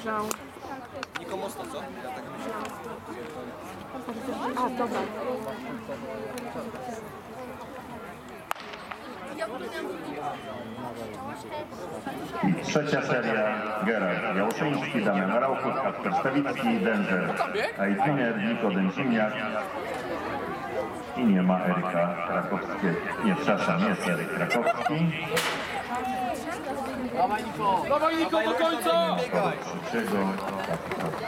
grzał. Niko mocno, co? Ja tak myślę. A, dobra. Trzecia seria Gerard Jałoszyński, Damian Rauchów, Kasper Stawicki, Denver Eitiner, Niko Dęciniak i nie ma Eryka Krakowskiego. Nie, przepraszam, jest Eryk Krakowski. Dawaj Niko do końca! Grzegorz.